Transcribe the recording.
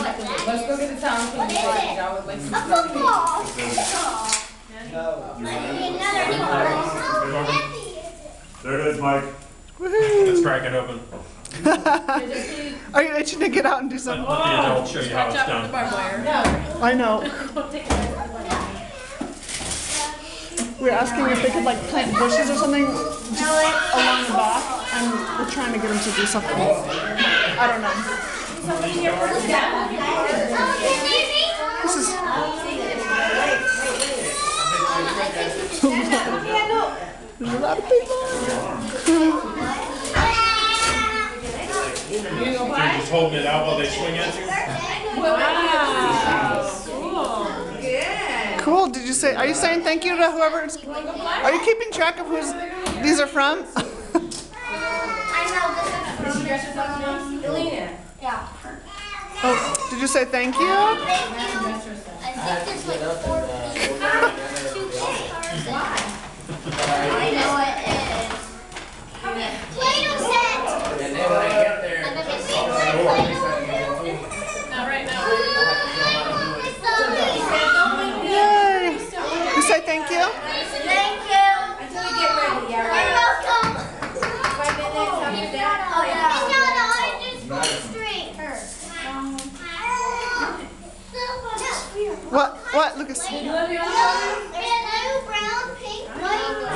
Let's go get the town clean plate. I would like A some. football. No. Another How heavy is it? There it is, Mike. Let's crack it open. Are you itching to get out and do Let something? the adult show you how it's Watch out for done. the barbed wire. I know. We were asking if they could like plant bushes or something just along the back, and we're trying to get them to do something. I don't know. This is. There's a lot of people. You're just holding it out while they swing at you? Wow. Cool. Did you say? Are you saying thank you to whoever? Are you keeping track of who's these are from? I know this is from Elena. Yeah. oh, did you say thank you? I think there's like four two kids. I know it is. Play-Doh set. And then when I get there, And then we see one Play-Doh. Not right now. Yay! You say thank you? Thank you. Until we get ready, You're yeah. welcome. Five minutes after that. Oh, yeah. It's not the oranges from the street. What? What? Lucas? Yellow, red, blue, brown, pink, white, purple. Here's